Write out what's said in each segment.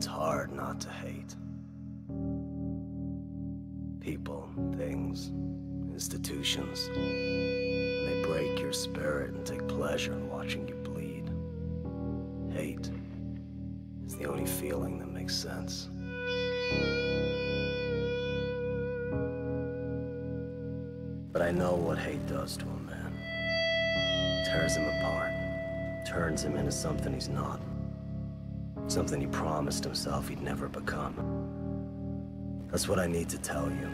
It's hard not to hate. People, things, institutions. They break your spirit and take pleasure in watching you bleed. Hate is the only feeling that makes sense. But I know what hate does to a man. Tears him apart, turns him into something he's not. Something he promised himself he'd never become. That's what I need to tell you.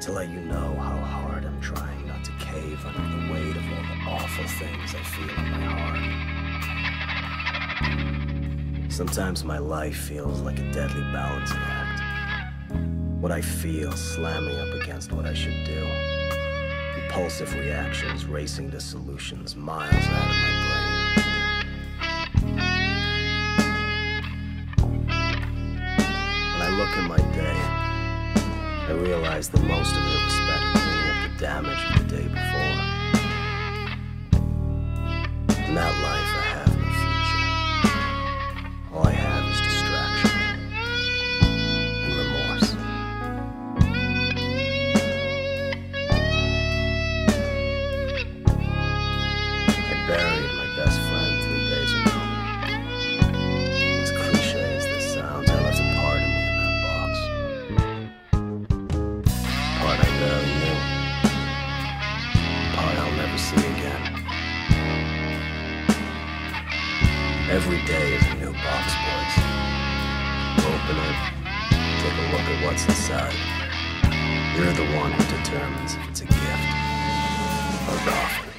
To let you know how hard I'm trying not to cave under the weight of all the awful things I feel in my heart. Sometimes my life feels like a deadly balancing act. What I feel slamming up against what I should do. Impulsive reactions racing to solutions miles out of my That most of it was spent cleaning up the damage at what's inside. You're the one who determines if it's a gift or a coffin.